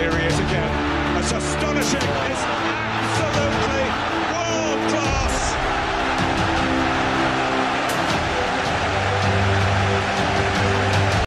Here he is again. That's astonishing. It's